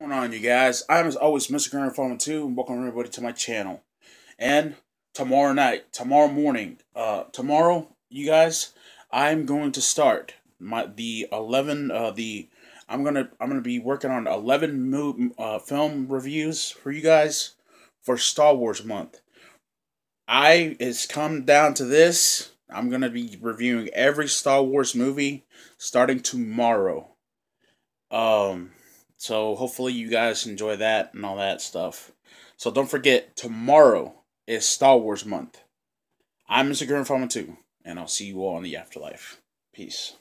going on, you guys? I'm as always Mr. Grimreaper 2, and welcome everybody to my channel. And tomorrow night, tomorrow morning, uh, tomorrow, you guys, I'm going to start my the 11 uh the I'm gonna I'm gonna be working on 11 mo- uh, film reviews for you guys for Star Wars month. I it's come down to this. I'm gonna be reviewing every Star Wars movie starting tomorrow. Um, so hopefully you guys enjoy that and all that stuff. So don't forget, tomorrow is Star Wars month. I'm Mr. Grimreaper 2, and I'll see you all in the afterlife. Peace.